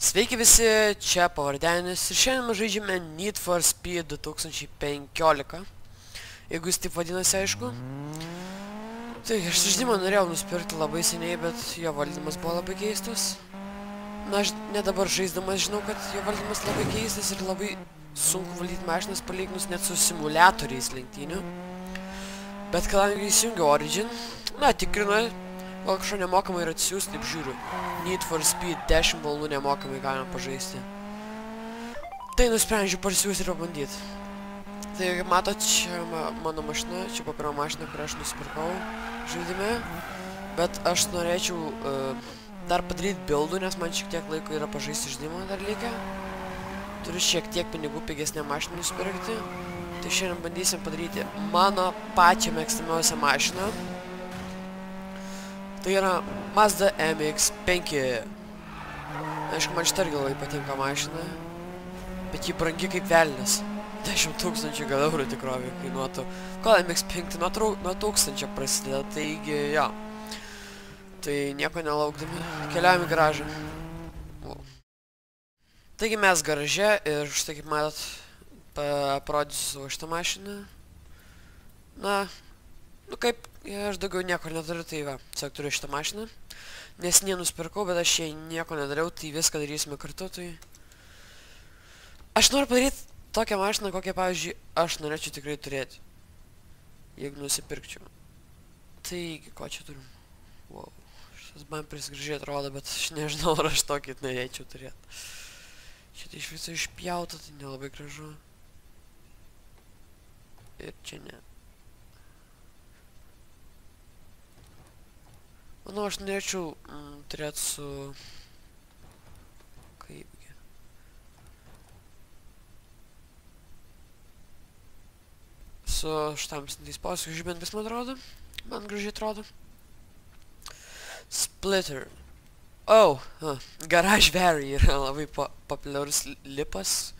Sveiki visi, čia pavardenis ir šiandien žaidžiame Need for Speed 2015 Jeigu jis taip vadinasi, aišku. Tai aš žaidimą norėjau nusipirkti labai seniai, bet jo valdymas buvo labai keistas. Na, aš ne dabar žaisdamas žinau, kad jo valdymas labai keistas ir labai sunku valdyti mašinas palyginus net su simulatoriais lenktynių. Bet kadangi įsijungiu Origin, na, tikrinu, gal kažko nemokamai ir atsiūs, taip žiūriu. Need for Speed 10 valandų nemokamai galima pažaisti. Tai nusprendžiu parsiųsti ir pabandyti. Tai kaip matot, čia ma mano mašina, čia pirma mašina, kurią aš nusipirkau žaidime. Bet aš norėčiau uh, dar padaryti bildų, nes man šiek tiek laiko yra pažaisti žaidimą dar likę. Turiu šiek tiek pinigų pigesnę mašiną nusipirkti. Tai šiandien bandysim padaryti mano pačią mėgstamiausią mašiną. Tai yra Mazda MX-5. Aišku, man šitą irgi labai patinka mašina. Bet ji brangi kaip velnis. 10 tūkstančių gal eurų tikrovė kainuotų. Kol MX-5 nuo, nuo tūkstančio prasideda, taigi jo. Tai nieko nelaukdami. Keliaujame į garažą. Taigi mes garaže ir štai kaip matot, parodysiu savo šitą mašiną. Na, nu kaip, aš daugiau nieko neturiu, tai va, tiesiog turiu šitą mašiną. Nes nenusipirkau, bet aš jai nieko nedariau, tai viską darysime kartu, tai... Aš noriu padaryti tokią mašiną, kokią, pavyzdžiui, aš norėčiau tikrai turėti. Jeigu nusipirkčiau. Taigi, ko čia turim? Wow, šitas bumperis gražiai atrodo, bet aš nežinau, ar aš tokį norėčiau turėti. Šitą iš viso išpjauta, tai nelabai gražu. Ir čia ne. Manau, aš norėčiau mm, turėti su... Kaipgi. Su štamsintais paskui žibintis, man atrodo. Man gražiai atrodo. Splitter. Oh, uh, Garage Vary yra labai po populiarus lipas.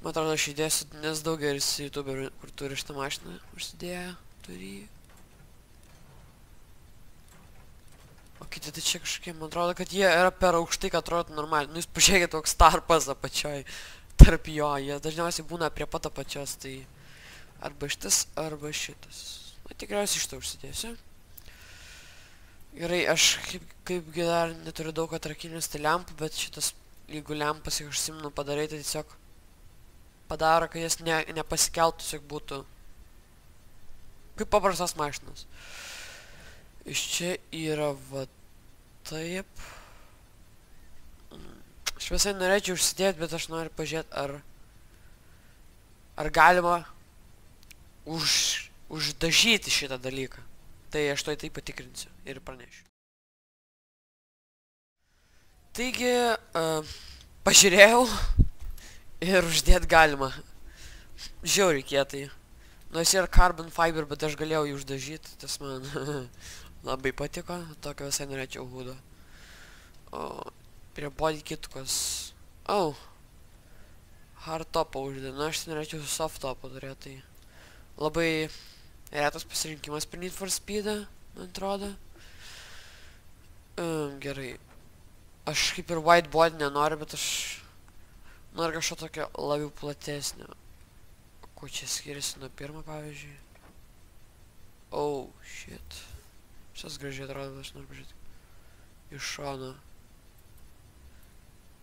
Man atrodo, aš įdėsiu, nes daugelis youtuberių, kur turi šitą mašiną užsidėję, turi jį. O kiti tai čia kažkokie, man atrodo, kad jie yra per aukštai, kad atrodo normaliai. Nu, jūs pažiūrėkite toks tarpas apačioj tarp jo, jie dažniausiai būna prie pat apačios, tai arba šitas, arba šitas. Na, tikriausiai šitą užsidėsiu. Gerai, aš kaip, kaipgi dar neturiu daug atrakinės tai lempų, bet šitas, jeigu lempas, jeigu aš simnu padarai, tai tiesiog padaro, kad jas ne, nepasikeltų, tiesiog būtų kaip paprastas mašinas. Iš čia yra va taip. Aš visai norėčiau užsidėti, bet aš noriu pažiūrėti, ar ar galima už, uždažyti šitą dalyką. Tai aš to tai patikrinsiu ir pranešiu. Taigi, uh, pažiūrėjau, Ir uždėt galima. Žiauriai kietai. Nors yra carbon fiber, bet aš galėjau jį uždažyti. Tas man labai patiko. Tokio visai norėčiau hudo. O prie body kitkos. Au. Oh. Hard topą uždė. Na, aš norėčiau soft topą turėti. Tai labai retas pasirinkimas per Need for Speedą, man atrodo. Um, gerai. Aš kaip ir white body nenoriu, bet aš Noriu kažko tokio labiau platesnio. Kuo čia skiriasi nuo pirmo, pavyzdžiui? Oh, shit. Visas gražiai atrodo, aš noriu pažiūrėti. Iš šono.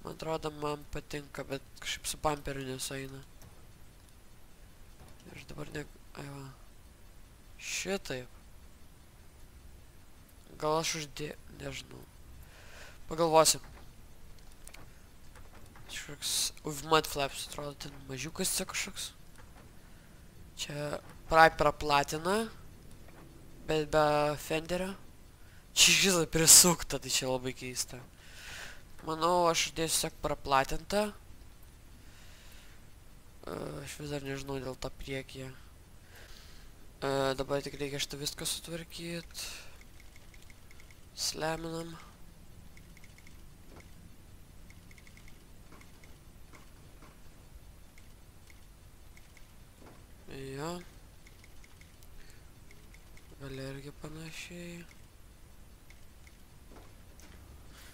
Man atrodo, man patinka, bet kažkaip su bumperiu nesueina. Ir dabar ne... Ai va. Šitaip. Gal aš uždė... Nežinau. Pagalvosim kažkoks mud flaps atrodo ten mažiukas čia kažkoks čia Priper platina bet be fenderio čia žinai prisukta tai čia labai keista manau aš dėsiu tiesiog praplatintą aš vis dar nežinau dėl to priekyje dabar tik reikia šitą viską sutvarkyt sleminam Jo. Gal irgi panašiai.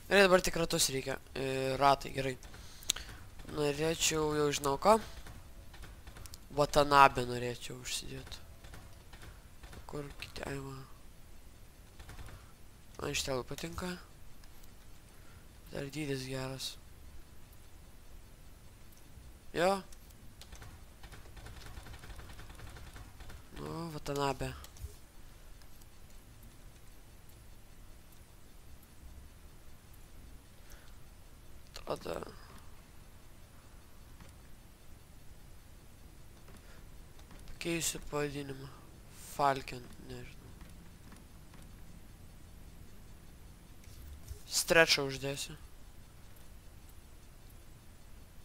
Gerai, dabar tik ratus reikia. E, ratai, gerai. Norėčiau, jau žinau ką. Vatanabę norėčiau užsidėti. Kur va. Man iš tėlų patinka. Dar dydis geras. Jo. Nu, Vatanabė. Atrodo. Keisiu pavadinimą. Falcon, nežinau. Strečą uždėsiu.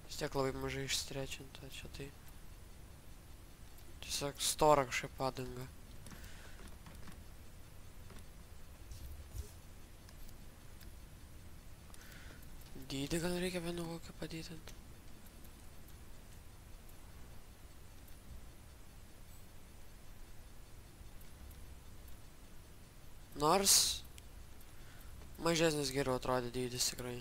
Vis tiek labai mažai išstrečinta čia tai. Tiesiog stora kažkokia padanga. Dydį gal reikia vienu kokią padidinti. Nors mažesnis geriau atrodė dydis tikrai.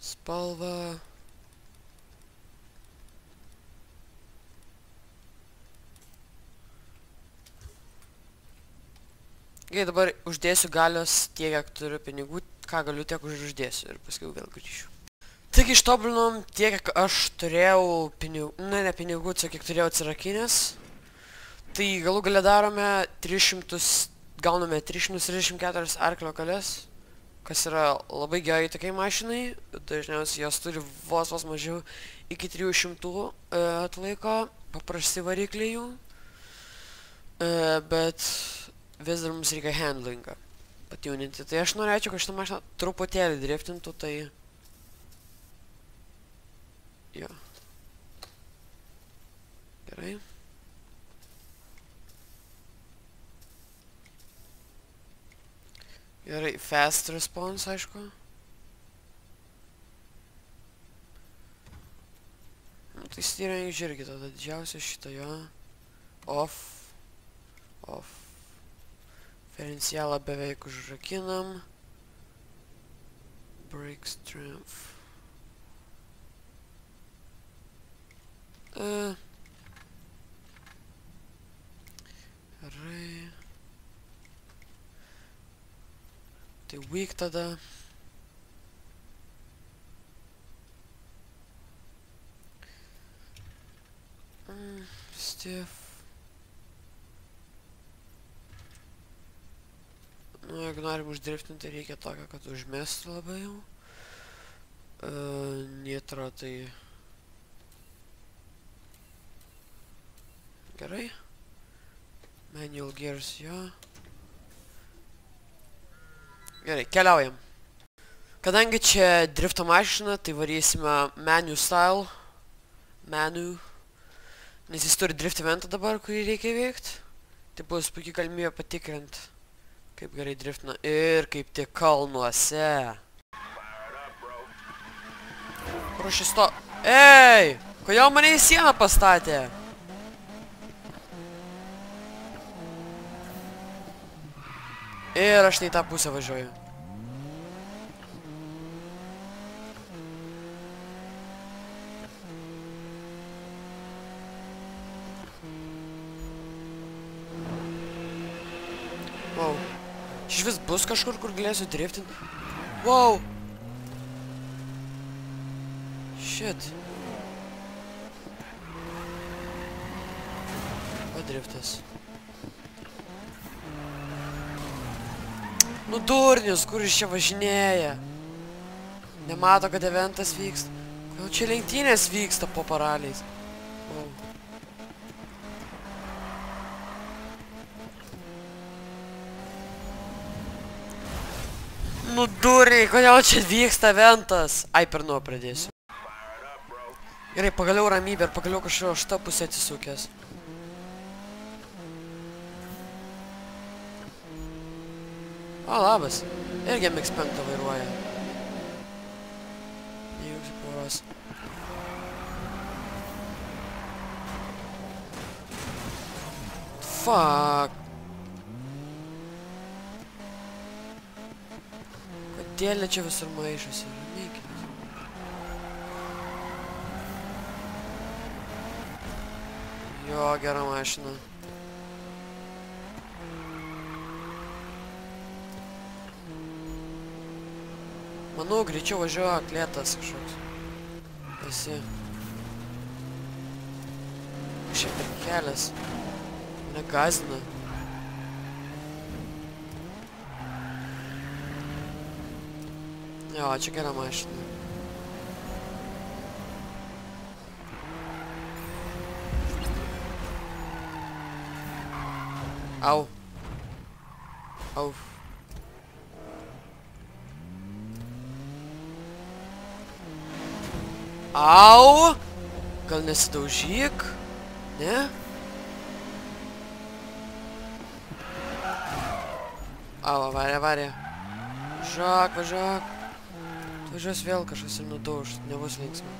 Spalva. Gerai, dabar uždėsiu galios tiek, kiek turiu pinigų, ką galiu tiek už uždėsiu ir paskui vėl grįšiu. Taigi ištobulinom tiek, kiek aš turėjau pinigų, na ne pinigų, tiek kiek turėjau atsirakinės. Tai galų gale darome 300, gauname 334 arklio kalės, kas yra labai gerai tokiai mašinai, dažniausiai jos turi vos vos mažiau iki 300 e, atlaiko, paprasti varikliai jų. E, bet vis dar mums reikia handlingą patiuninti. Tai aš norėčiau, kad šitą mašiną truputėlį driftintų, tai... Jo. Gerai. Gerai, fast response, aišku. Nu, tai steering irgi tada didžiausia šitą jo. Off. Off. Diferencialą beveik užrakinam. Brake strength. Uh. Gerai. Tai weak tada. Mm, stiff. Nu, jeigu norim uždirbtinti, reikia tokio, kad užmestų labai jau. Uh, nitro tai... Gerai. Manual gears jo. Gerai, keliaujam. Kadangi čia drifto mašina, tai varysime menu style. Menu. Nes jis turi drift eventą dabar, kurį reikia veikti. Tai bus puikiai galimybė patikrinti. Kaip gerai driftina. Ir kaip tik kalnuose. Kur aš įsto... Ei! Kodėl mane į sieną pastatė? Ir aš ne į tą pusę važiuoju. Wow. Iš vis bus kažkur, kur galėsiu driftinti. Wow. Shit. O driftas. Nu durnius, kur iš čia važinėja. Nemato, kad eventas vyksta. Kodėl čia lenktynės vyksta po paraliais? Wow. Nu duriai, kodėl čia vyksta eventas? Ai, per nuo pradėsiu. Gerai, pagaliau ramybė ir pagaliau kažkuo šitą pusę atsisukęs. O, labas. Irgi MX5 vairuoja. Neįjungsiu poros. Fuck. Truputėlį čia visur maišosi. Ramykit. Jo, gera mašina. Manau, greičiau važiuok, lėtas kažkoks. Esi. Šiaip ir kelias. Mane Jo, čia gera mašina. Au. Au. Au! Gal nesidaužyk? Ne? Au, varė, varė. Važiuok, važiuok. Važiuos vėl kažkas ir nudauž, nebus linksma.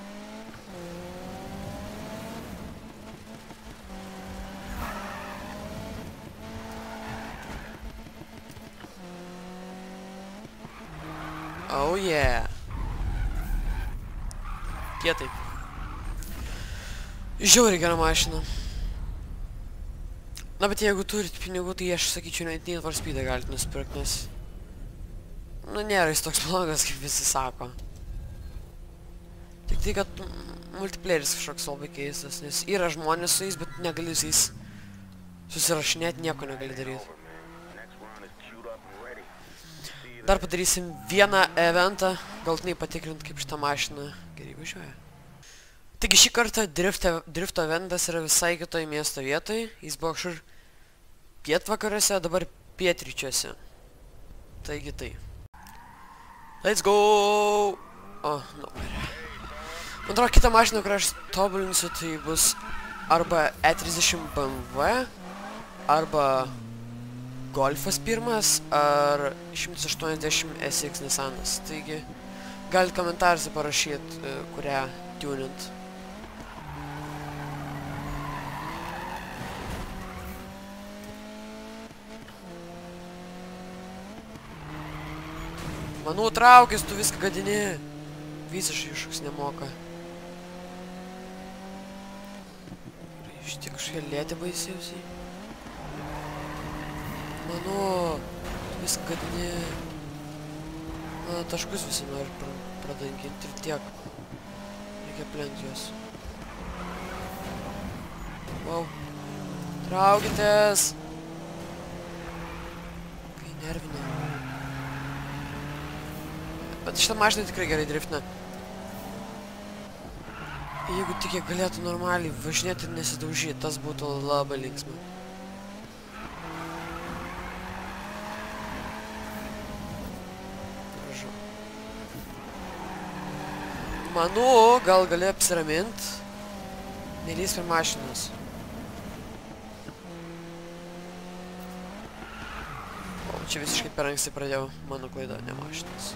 Oh yeah. Kietai. Žiauriai gera mašina. Na, bet jeigu turit pinigų, tai aš sakyčiau, net Need for Speed galite nusipirkti, nes... Nu, nėra jis toks blogas, kaip visi sako. Tik tai, kad multiplayeris kažkoks labai keistas, nes yra žmonės su jais, bet negali su jais susirašinėti, nieko negali daryti. Dar padarysim vieną eventą, galtinai patikrint, kaip šitą mašiną gerai važiuoja. Taigi šį kartą drifto, drifto eventas yra visai kitoj miesto vietoj. Jis buvo kažkur pietvakariuose, dabar pietryčiuose. Taigi tai. Let's go! O, nu. Man atrodo, kitą mašiną, kurią aš tobulinsiu, tai bus arba E30 BMW, arba Golfas pirmas ar 180 SX Nissanas. Taigi, galit komentaruose parašyti, kurią tunint. Manau, traukis, tu viską gadini. Visiškai iššūks nemoka. Iš tiek kažkokie lėti baisiausiai. Manu, viską gadini. Na, taškus visi nori pra pradanginti ir tiek. Reikia aplenkti juos. Wow. Traukitės! Kai nervina. Bet šitą mašiną tikrai gerai driftina. Jeigu tik jie galėtų normaliai važinėti ir nesidaužyti, tas būtų labai linksma. Gražu. Manau, gal gali apsiramint. Nelys per mašinas. O, čia visiškai per anksti pradėjau. Mano klaida, ne mašinas.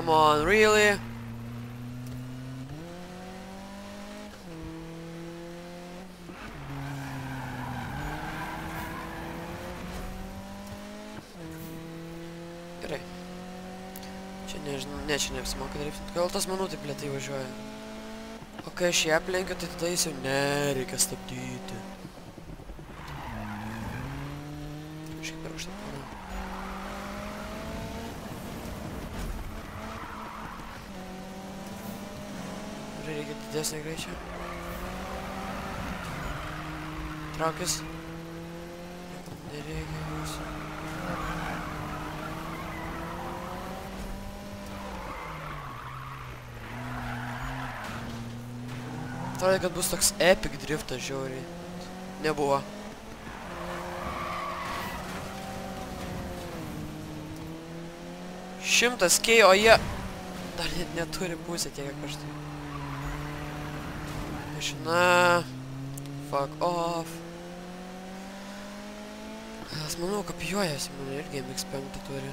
Come on, really? Gerai. Čia nežinau, ne, čia neapsimoka driftinti. Gal tas manau taip lietai važiuoja. O kai aš ją aplenkiu, tai tada jis jau nereikia stabdyti. Kažkaip per aukštą planą. Ar reikia didesnio greičio? Traukis. Nereikia jūsų. Atrodė, kad bus toks epic driftas žiauriai. Nebuvo. Šimtas kei, o jie dar net neturi pusę tiek, kiek aš tai mašina. Fuck off. Aš manau, kopijuojasi, mane irgi MX5 turi.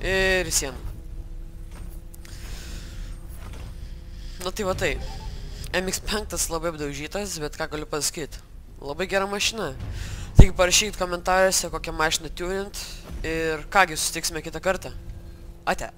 Ir sien. Na nu tai va tai. MX5 labai apdaužytas, bet ką galiu pasakyti. Labai gera mašina. Taigi parašykit komentaruose, kokią mašiną tunint. Ir kągi, susitiksime kitą kartą. Ate.